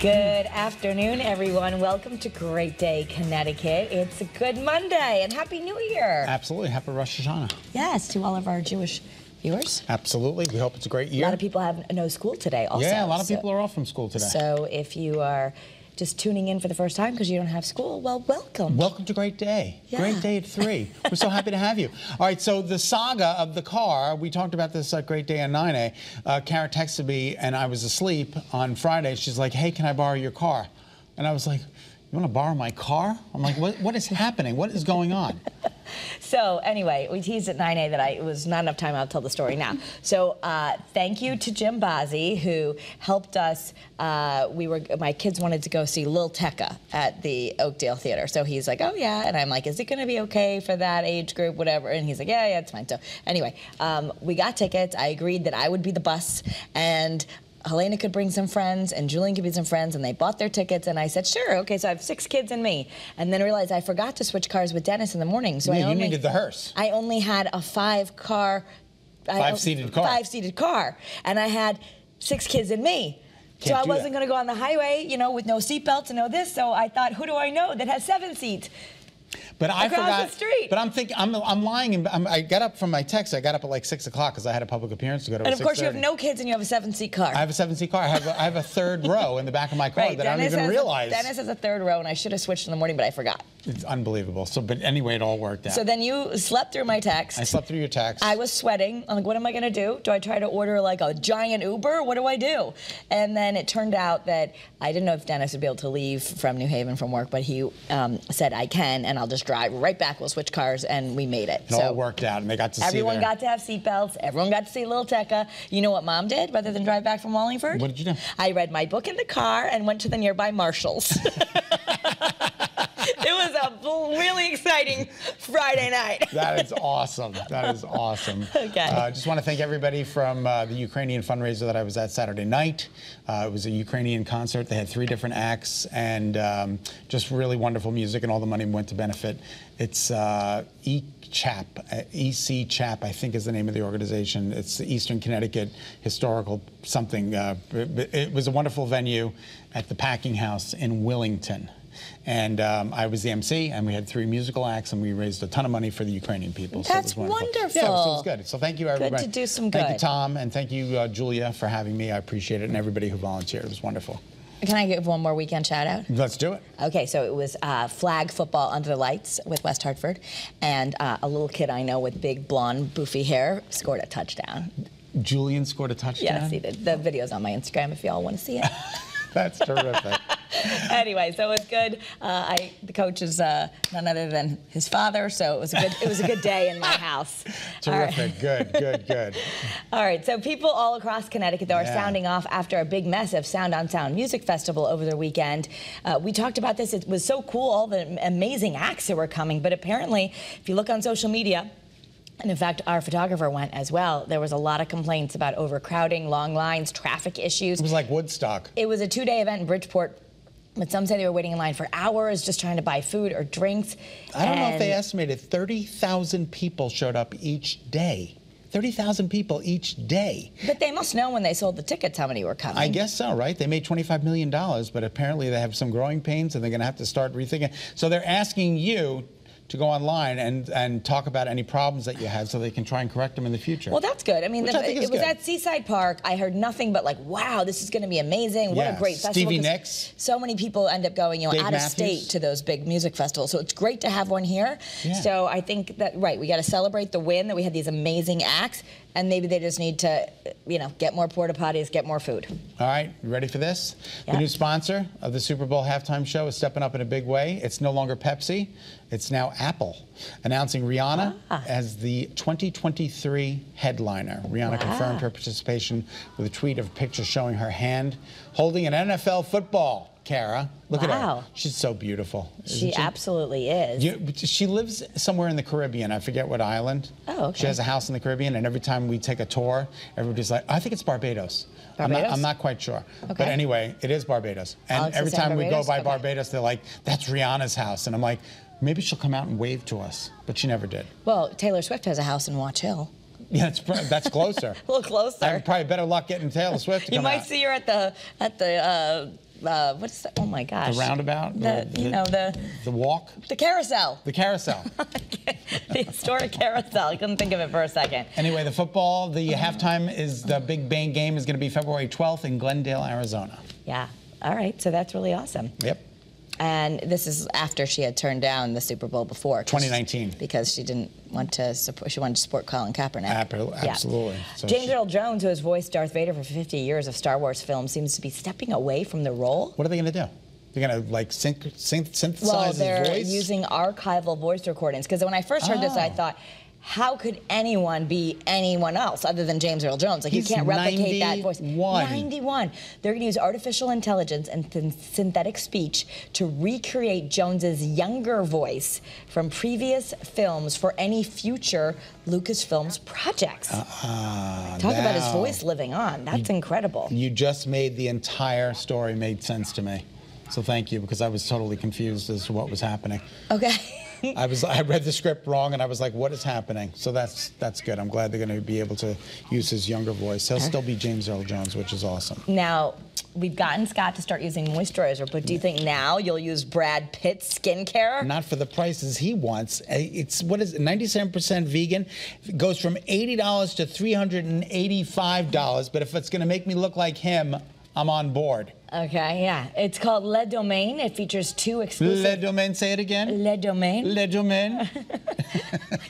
Good afternoon, everyone. Welcome to Great Day, Connecticut. It's a good Monday and Happy New Year. Absolutely. Happy Rosh Hashanah. Yes, to all of our Jewish viewers. Absolutely. We hope it's a great year. A lot of people have no school today also. yeah, a lot of so- people are off from school today. So if you are just tuning in for the first time because you don't have school, well, welcome. Welcome to Great Day. Yeah. Great Day at 3. We're so happy to have you. All right, so the saga of the car, we talked about this at Great Day on 9A. Uh, Kara texted me, and I was asleep on Friday. She's like, hey, can I borrow your car? And I was like, you want to borrow my car? I'm like, what, what is happening? What is going on? So anyway, we teased at 9A that I it was not enough time. I'll tell the story now. So uh, thank you to Jim Bazzi who helped us. Uh, we were my kids wanted to go see Lil Tecca at the Oakdale Theater. So he's like, oh yeah, and I'm like, is it going to be okay for that age group, whatever? And he's like, yeah, yeah, it's fine. So anyway, um, we got tickets. I agreed that I would be the bus and. Helena could bring some friends and Julian could be some friends and they bought their tickets and I said sure okay so I have six kids and me and then realized I forgot to switch cars with Dennis in the morning so I Yeah, you only, needed the hearse. I only had a five car, Five-seated car. five seated car, and I had six kids and me. so Can't I wasn't going to go on the highway, you know, with no seatbelts and no this. So I thought, who do I know that has seven seats? But I Across the forgot. street. But I'm thinking, I'm, I'm lying. And I'm, I got up from my text. I got up at like six o'clock because I had a public appearance to go to. And of course, you have no kids and you have a seven seat car. I have a seven seat car. I have a, I have a third row in the back of my car that I don't even realize. A, Dennis has a third row, and I should have switched in the morning, but I forgot. It's unbelievable. So, but anyway, it all worked out. So then you slept through my text. I slept through your text. I was sweating. I'm like, what am I going to do? Do I try to order like a giant Uber? What do I do? And then it turned out that I didn't know if Dennis would be able to leave from New Haven from work, but he um, said, I can, and I'll just drive right back. We'll switch cars, and we made it. it all worked out, and they got to Everyone see their, got to have seatbelts. Everyone got to see Lil Tecca. You know what mom did rather than drive back from Wallingford? What did you do? I read my book in the car and went to the nearby Marshalls. it was a bl- really exciting Friday night. That is awesome. That is awesome. Okay. Uh, I just want to thank everybody from uh, the Ukrainian fundraiser that I was at Saturday night. Uh, it was a Ukrainian concert. They had three different acts and um, just really wonderful music, and all the money went to benefit. It's uh, ECHAP, uh, EC Chap, I think is the name of the organization. It's the Eastern Connecticut Historical something. Uh, it was a wonderful venue at the Packing House in Willington. And um, I was the MC, and we had three musical acts, and we raised a ton of money for the Ukrainian people. so That's was wonderful. Yeah, wonderful. so it was good. So thank you, everybody. Good to do some good. Thank you. Tom, and thank you, uh, Julia, for having me. I appreciate it, and everybody who volunteered. It was wonderful. Can I give one more weekend shout out? Let's do it. Okay, so it was uh, flag football under the lights with West Hartford, and uh, a little kid I know with big blonde, boofy hair scored a touchdown. Julian scored a touchdown. Yes, he did. The video's on my Instagram if y'all want to see it. That's terrific. anyway, so it was good. Uh, I the coach is uh, none other than his father, so it was a good it was a good day in my house. All right. terrific. Good, good, good. All right, so people all across Connecticut though are Yeah. sounding off after a big mess of Sound on Sound Music Festival over the weekend. Uh, we talked about this; it was so cool, all the amazing acts that were coming. But apparently, if you look on social media. And in fact, our photographer went as well. There was a lot of complaints about overcrowding, long lines, traffic issues. It was like Woodstock. It was a two-day event in Bridgeport, but some say they were waiting in line for hours just trying to buy food or drinks. I don't know if they estimated 30,000 people showed up each day. 30,000 people each day. But they must know when they sold the tickets how many were coming. I guess so, right? They made $25 million, but apparently they have some growing pains and they're going to have to start rethinking. So they're asking you to go online and, and talk about any problems that you had so they can try and correct them in the future. Well, that's good. I mean, the, I it was good. at Seaside Park. I heard nothing but like, "Wow, this is going to be amazing! What Yeah, a great festival!" Stevie Nicks. So many people end up going, you know, Dave out of state to those big music festivals. So it's great to have one here. Yeah. So I think that right, we got to celebrate the win that we had these amazing acts, and maybe they just need to, you know, get more porta potties, get more food. All right, you ready for this? The new sponsor of the Super Bowl halftime show is stepping up in a big way. It's no longer Pepsi, it's now Apple, announcing Rihanna Ah. as the 2023 headliner. Rihanna Wow. confirmed her participation with a tweet of a picture showing her hand holding an NFL football. Kara, look at Wow. her. She's so beautiful. She isn't absolutely is. You, she lives somewhere in the Caribbean. I forget what island. Oh, okay. She has a house in the Caribbean, and every time we take a tour, everybody's like, I think it's Barbados. I'm not, Barbados? I'm not quite sure. Okay. But anyway, it is Barbados. And Alex every time we go by Okay. Barbados, they're like, that's Rihanna's house. And I'm like, maybe she'll come out and wave to us. But she never did. well, Taylor Swift has a house in Watch Hill. Yeah, that's, that's closer. A little closer. I have probably better luck getting Taylor Swift to you might out. see her at the at the uh, uh, what's that? Oh my gosh. The roundabout? The, Or you know the The walk, the carousel. the carousel. the historic carousel. I couldn't think of it for a second. anyway, the football, the halftime is the Big Bang game is going to be February 12th in Glendale, Arizona. Yeah. All right. So that's really awesome. Yep. And this is after she had turned down the Super Bowl before. 'cause- 2019. Because she didn't want to support, she wanted to support Colin Kaepernick. Ab- Yeah. absolutely. So James she- Earl Jones, who has voiced Darth Vader for 50 years of Star Wars films, seems to be stepping away from the role. What are they going to do? They're going to like synth- synth- synthesize Well, they're using archival voice recordings. Because when I first heard this, I Oh. thought, how could anyone be anyone else other than James Earl Jones? Like, He's you can't replicate that voice. 91. 91. They're going to use artificial intelligence and syn- synthetic speech to recreate Jones's younger voice from previous films for any future Lucasfilms projects. Ah, Talk about his voice living on. That's incredible. You just made the entire story made sense to me. So thank you because I was totally confused as to what was happening. Okay. I was I read the script wrong and I was like, what is happening? So that's that's good. I'm glad they're going to be able to use his younger voice. He'll still be James Earl Jones, which is awesome. Now, we've gotten Scott to start using moisturizer, but do you think now you'll use Brad Pitt's skincare? Not for the prices he wants. Uh, It's what is it? 97% vegan. It goes from $80 to $385. But if it's going to make me look like him, I'm on board. Okay, yeah. It's called Le Domaine. It features two Le exclusive. Domaine, say it again. Le Domaine. Le Domaine.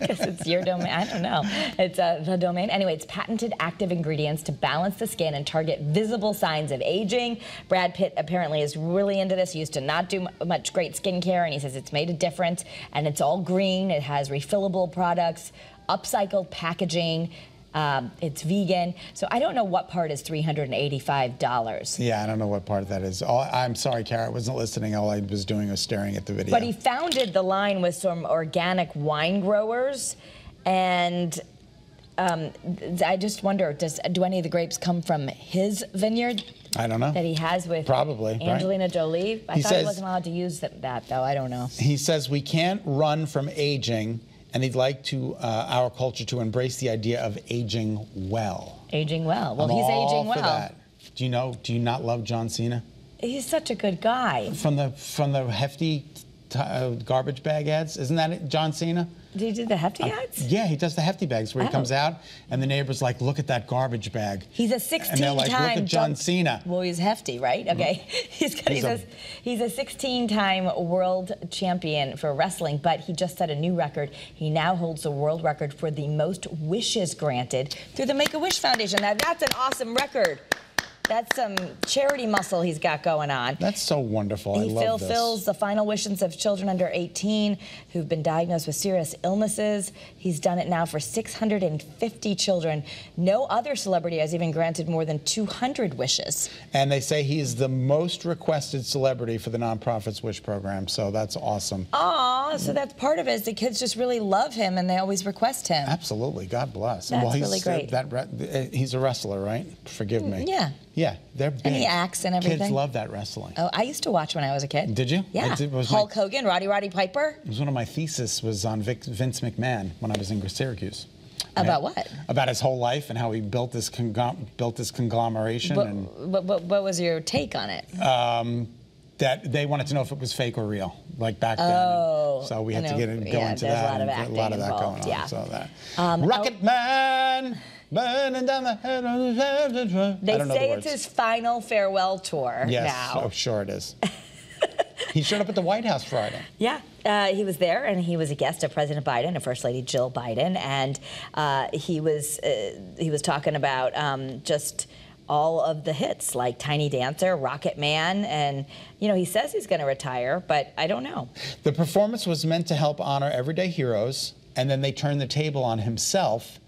I guess it's your domain. I don't know. It's uh, the domain. Anyway, it's patented active ingredients to balance the skin and target visible signs of aging. Brad Pitt apparently is really into this. He used to not do m- much great skincare, and he says it's made a difference. And it's all green. It has refillable products, upcycled packaging. Um, it's vegan. So I don't know what part is $385. Yeah, I don't know what part of that is. All, I'm sorry, Kara. I wasn't listening. All I was doing was staring at the video. But he founded the line with some organic wine growers, and um, I just wonder: Does do any of the grapes come from his vineyard I don't know. that he has with Probably, right. Angelina Jolie? I He thought says- he wasn't allowed to use that, that, though. I don't know. He says we can't run from aging, and he'd like to uh, our culture to embrace the idea of aging well. Aging well. Well, I'm he's aging well. that. Do you know? Do you not love John Cena He's such a good guy. from the from the hefty uh, garbage bag ads? Isn't that it, John Cena? Did he do the hefty ads? Yeah, he does the hefty bags where he Oh. comes out and the neighbor's like, "Look at that garbage bag." He's a And 16 they're like, "Look at John Cena." Well, he's hefty, right? Okay. He's, got, he's, He's a, he's a 16 time world champion for wrestling, but he just set a new record. He now holds the world record for the most wishes granted through the Make a Wish Foundation. Now, that's an awesome record. That's some charity muscle he's got going on. That's so wonderful. I He love fulfills this. the final wishes of children under 18 who've been diagnosed with serious illnesses. He's done it now for 650 children. No other celebrity has even granted more than 200 wishes. And they say he is the most requested celebrity for the nonprofits wish program. So that's awesome. So that's part of it. Is the kids just really love him and they always request him. Absolutely. God bless. That's he's, really great. That, uh, he's a wrestler, right? Forgive me. Yeah. Yeah, they're big. And he acts and everything. Kids love that wrestling. Oh, I used to watch when I was a kid. Did you? Yeah. I did- was my- Hulk Hogan, Roddy Roddy Piper. It was one of my thesis was on Vic, Vince McMahon when I was in Syracuse. About what? About his whole life and how he built this built this conglomeration What, and what, what, what was your take on it? um, that they wanted to know if it was fake or real, like back then. Oh, so we had to get in, go Yeah, into there's a that. lot of acting a lot of that involved, going on. yeah. So that. Um, Rocket Man, burning down the head of the They I don't know say the it's his final farewell tour Yes, now. oh, sure it is. he showed up at the White House Friday. Yeah, uh, he was there, and he was a guest of President Biden and First Lady Jill Biden, and uh, he was uh, he was talking about um, just all of the hits like Tiny Dancer, Rocket Man, and you know he says he's going to retire, but I don't know. The performance was meant to help honor everyday heroes, and then they turned the table on himself,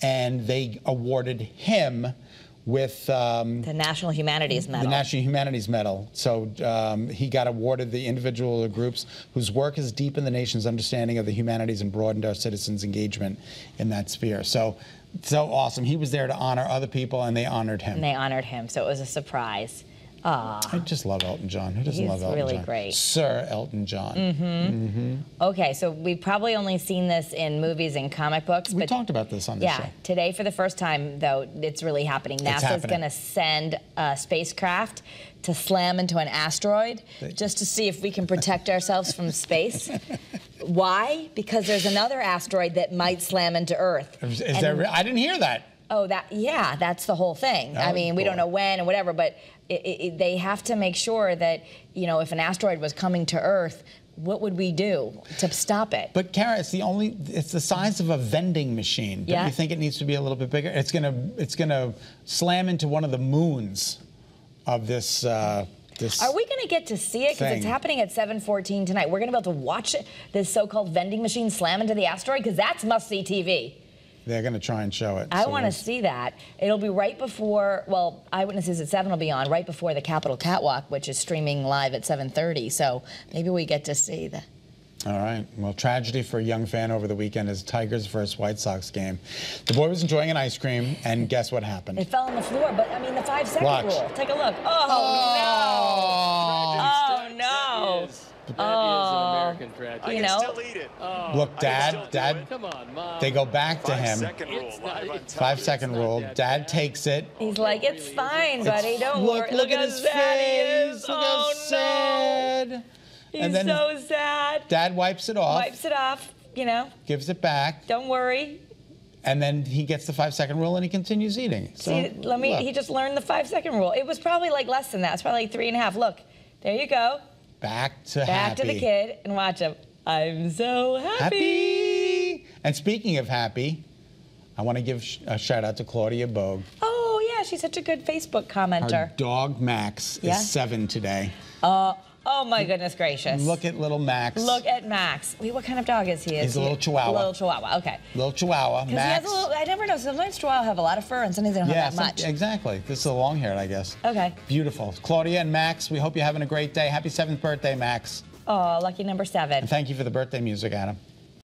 and they awarded him with um, The National Humanities Medal. the National Humanities Medal. So um, he got awarded the individual or groups whose work has deepened the nation's understanding of the humanities and broadened our citizens' engagement in that sphere. So, so awesome. He was there to honor other people, and they honored him. and they honored him, so it was a surprise. I just love Elton John. Who doesn't He's love Elton really John? great. Sir Elton John. Mm-hmm. Mm-hmm. Okay, so we've probably only seen this in movies and comic books, We talked about this on the yeah, show. Yeah, today for the first time though, it's really happening. NASA's going to send a spacecraft to slam into an asteroid just to see if we can protect ourselves from space. Why? Because there's another asteroid that might slam into Earth. Is, And- there, I didn't hear that. Oh, that yeah, that's the whole thing. I Oh, mean, we don't know when and whatever, but it, it- they have to make sure that you know if an asteroid was coming to Earth, what would we do to stop it? But Kara, it's the only. It's the size of a vending machine. Don't Yeah. you think it needs to be a little bit bigger? It's gonna. It's gonna slam into one of the moons of this. Uh, this. Are we going to get to see it? Because it's happening at 7:14 tonight. We're going to be able to watch it, this so-called vending machine slam into the asteroid because that's must-see TV. They're gonna try and show it. I so want to see that. It'll be right before. Well, Eyewitness News at seven will be on right before the Capitol Catwalk, which is streaming live at 7:30. So maybe we get to see the. All right. Well, tragedy for a young fan over the weekend is Tigers versus White Sox game. The boy was enjoying an ice cream, and guess what happened? It fell on the floor, but I mean the five-second Watch. rule. Take a look. Oh, Oh. no! Oh no! That is an oh. American tragedy. You know? can it. Oh, look, Dad, Dad. Come on, Mom. they go back to him. second rule. Not- on it's- television. Five second rule. that Dad takes it. He's like, it's fine, buddy. Don't look, worry. look, at his face. Look oh how sad. no! He's and then so sad. Dad wipes it off, Wipes it off. You know, gives it back, don't worry. and then he gets the five second rule and he continues eating. So See, let me. look, He just learned the five-second rule. It was probably like less than that. It's probably like three and a half. Look, there you go. back to happy. Back happy. to the kid and watch him. I'm so happy. Happy. And speaking of happy, I want to give a shout out to Claudia Bogue. Oh yeah, she's such a good Facebook commenter. Our dog Max Yeah? is seven today. Uh, Oh my goodness gracious. Look at little Max. Look at Max. Wait, what kind of dog is he? Is He's a little Chihuahua. A little Chihuahua. Okay. Little Chihuahua. He Max. a little. I never know. Sometimes Chihuahua have a lot of fur, and sometimes they don't yeah, have that some- much. exactly. This is a long haired, I guess. Okay. Beautiful. Claudia and Max, we hope you're having a great day. Happy seventh birthday, Max. Oh, lucky number seven. And thank you for the birthday music, Adam.